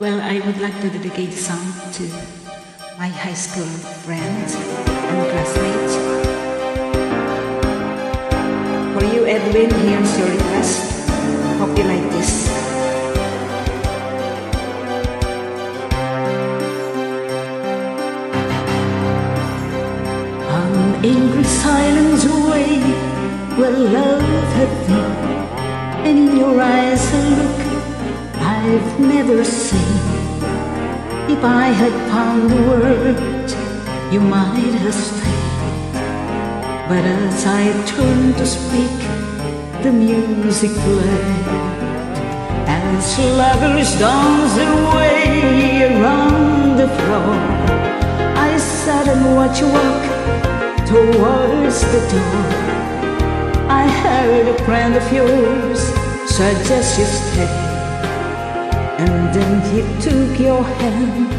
Well, I would like to dedicate the song to my high school friends and classmates. For you, Edwin, here's your request. Hope you like this. An angry silence away where love had been, If I had found the words, you might have stayed. But as I turned to speak, the music played. As lovers dance away around the floor, I sat and watched you walk towards the door. I heard a friend of yours suggest you stay. And then he took your hand,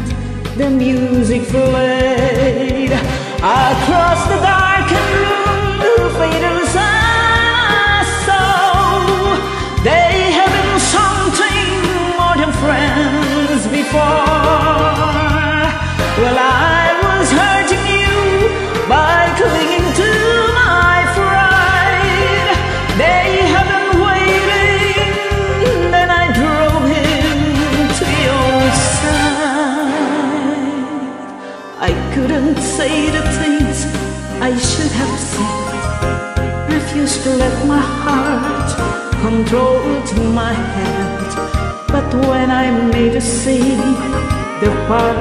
the music played across the darkened room. The fatal saw they have been something more than friends before. Say the things I should have said. Refused to let my heart control my head. But when I made a scene, the part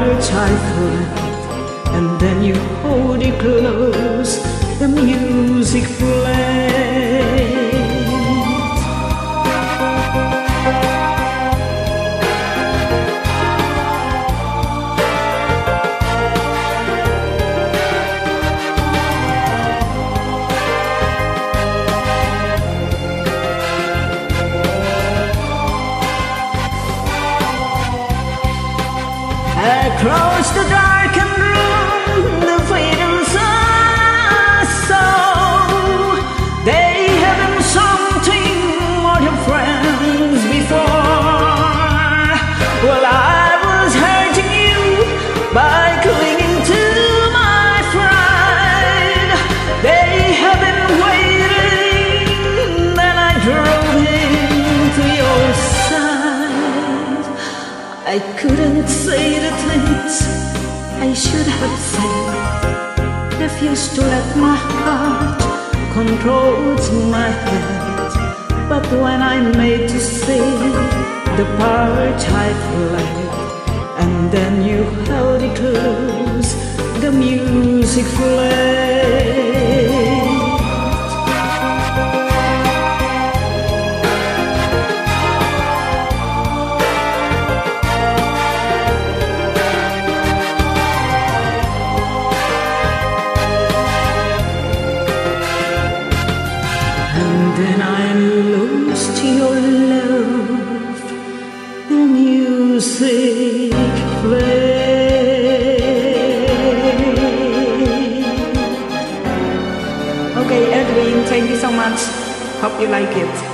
I fled, and then you hold it close, the music played. Across the darkened room, I couldn't say the things I should have said. Refused to let my heart control my head. But when I made to say the part I played, and then you held it close, the music played. Then I lost your love, the music played. Okay, Edwin, thank you so much. Hope you like it.